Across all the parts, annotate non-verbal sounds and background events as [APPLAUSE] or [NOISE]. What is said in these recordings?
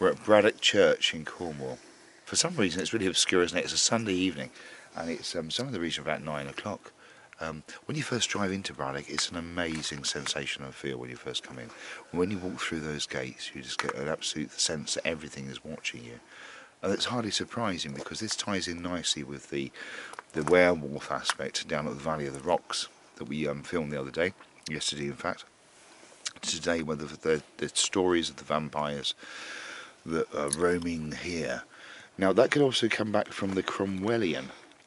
We're at Braddock Church in Cornwall. For some reason, it's really obscure, isn't it? It's a Sunday evening, and it's um, somewhere in the region of about nine o'clock. Um, when you first drive into Braddock, it's an amazing sensation and feel when you first come in. When you walk through those gates, you just get an absolute sense that everything is watching you. And it's hardly surprising because this ties in nicely with the the werewolf aspect down at the Valley of the Rocks that we um, filmed the other day, yesterday in fact. Today, where the, the, the stories of the vampires that are roaming here. Now that could also come back from the Cromwellian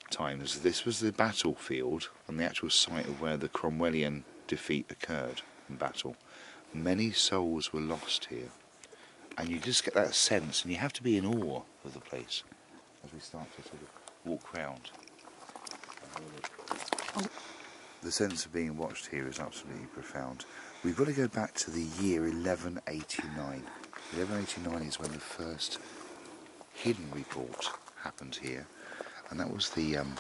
times. This was the battlefield and the actual site of where the Cromwellian defeat occurred in battle. Many souls were lost here. And you just get that sense, and you have to be in awe of the place as we start to sort of walk round. The sense of being watched here is absolutely profound. We've got to go back to the year 1189. 1189 is when the first hidden report happened here, and that was the um,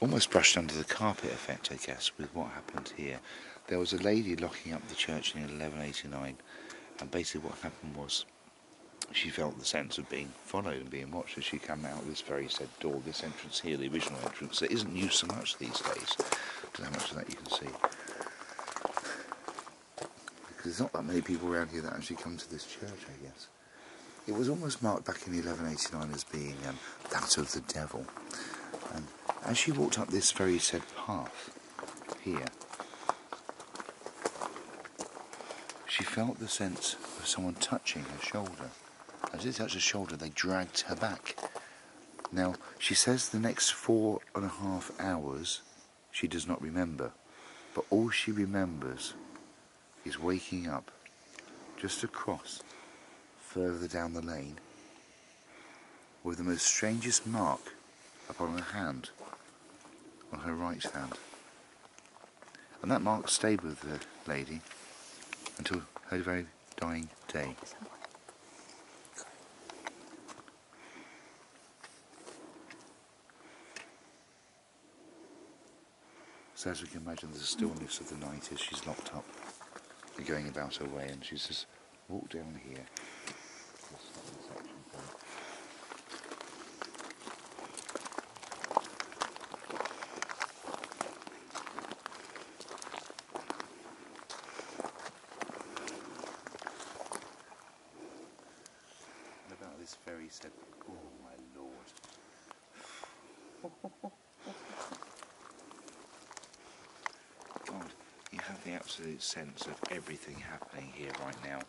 almost brushed under the carpet effect, I guess, with what happened here. There was a lady locking up the church in 1189, and basically what happened was she felt the sense of being followed and being watched as she came out of this very said door, this entrance here, the original entrance, that isn't used so much these days. I don't know how much of that you can see. Because there's not that many people around here that actually come to this church, I guess. It was almost marked back in 1189 as being um, that of the devil. And as she walked up this very said path here, she felt the sense of someone touching her shoulder. As they touched her shoulder, they dragged her back. Now, she says the next four and a half hours she does not remember, but all she remembers is waking up just across further down the lane with the most strangest mark upon her hand, on her right hand. And that mark stayed with the lady until her very dying day. So as we can imagine the stillness of the night as she's locked up going about her way and she says, walk down here. And about this very said, oh my lord. God, you have the absolute sense of everything happening here right now.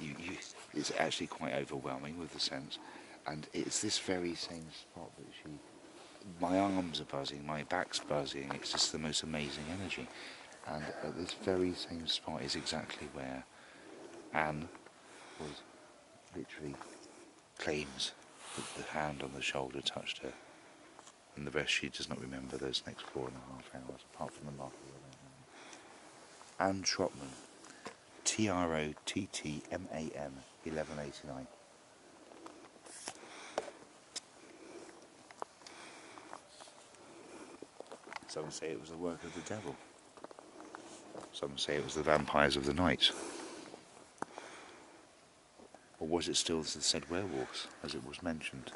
You, you, it's actually quite overwhelming with the sense, and it's this very same spot that she. My arms are buzzing, my back's buzzing. It's just the most amazing energy, and at this very same spot is exactly where Ann was literally claims that the hand on the shoulder touched her, and the rest she does not remember those next four and a half hours, apart from the mark Ann Trottman, T R O T T M A N, 1189. Some say it was the work of the devil. Some say it was the vampires of the night. Or was it still the said werewolves, as it was mentioned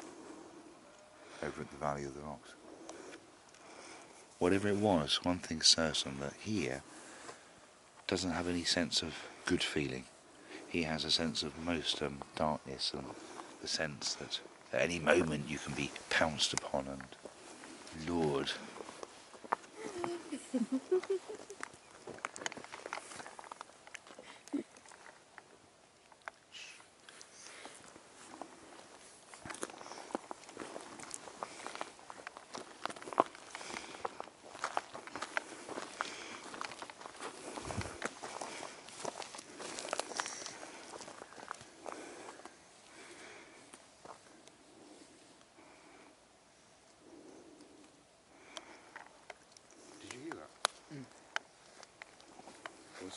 over at the Valley of the Rocks? Whatever it was, one thing's certain that here doesn't have any sense of good feeling. He has a sense of most um, darkness and the sense that at any moment you can be pounced upon and lured. [LAUGHS]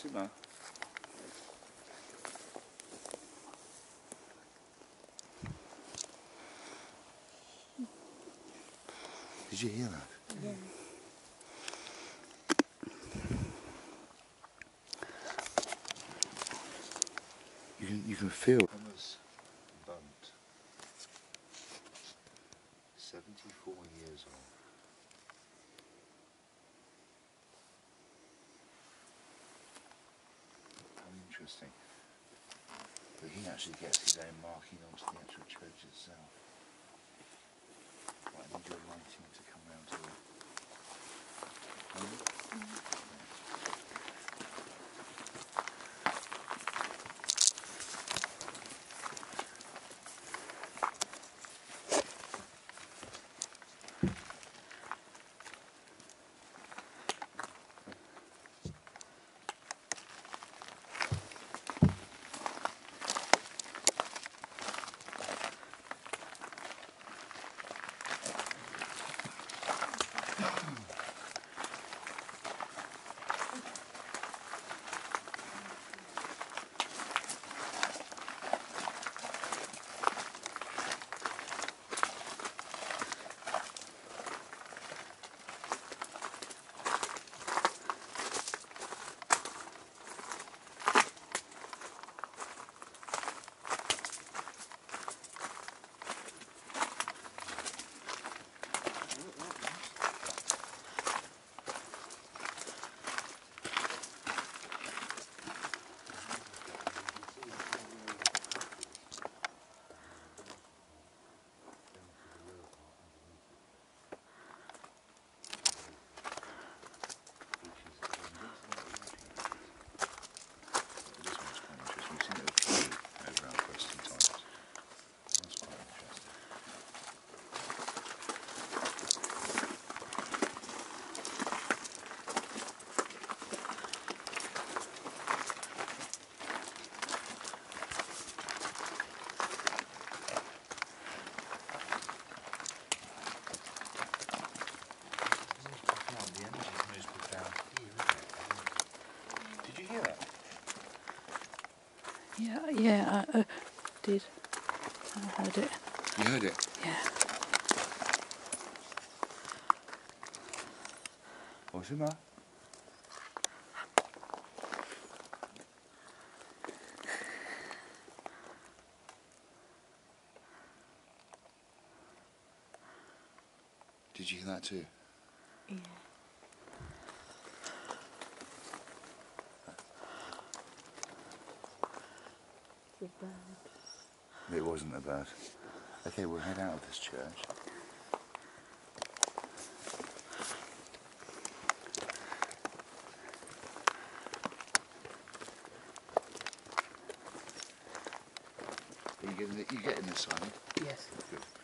What's it? Did you hear that? Yeah. You can you can feel interesting. But he actually gets his own marking onto the actual church itself. Well, I need your lighting to come round here. Mm -hmm. Yeah, yeah, I uh, did. I heard it. You heard it? Yeah. It, Mark? Did you hear that too? Yeah. The bird. It wasn't a bird. Okay, we'll head out of this church. Are you getting, the, you getting this, Simon? Yes. Good.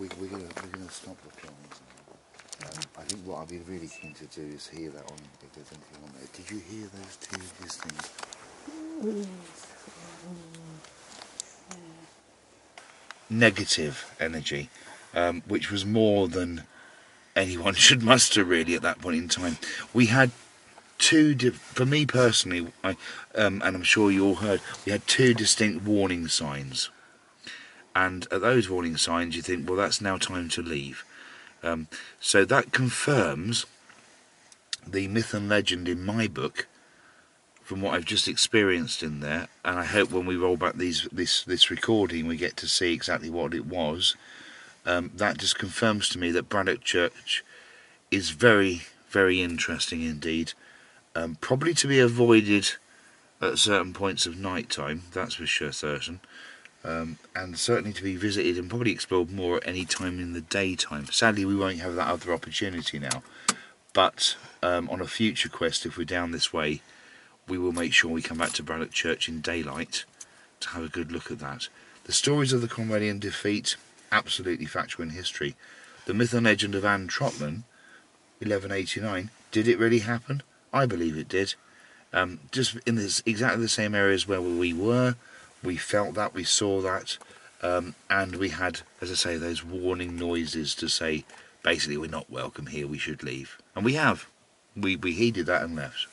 We, we're gonna we're gonna stop the. Um, I think what I'd be really keen to do is hear that on if there's anything on there. Did you hear those two distinct? Negative energy, um, which was more than anyone [LAUGHS] should muster really at that point in time. We had two, for me personally, I, um, and I'm sure you all heard, we had two distinct warning signs. And at those warning signs, you think, well, that's now time to leave. Um, so that confirms the myth and legend in my book from what I've just experienced in there. And I hope when we roll back these this this recording, we get to see exactly what it was. Um, that just confirms to me that Braddock Church is very, very interesting indeed. Um, probably to be avoided at certain points of night time, that's for sure certain. Um, and certainly to be visited and probably explored more at any time in the daytime. Sadly, we won't have that other opportunity now. But um, on a future quest, if we're down this way, we will make sure we come back to Braddock Church in daylight to have a good look at that. The stories of the Cromwellian defeat, absolutely factual in history. The myth and legend of Ann Trottman, 1189, did it really happen? I believe it did. Um, just in this exactly the same areas where we were, we felt that, we saw that, Um, and we had, as I say, those warning noises to say, basically, we're not welcome here. We should leave, and we have. We we heeded that and left.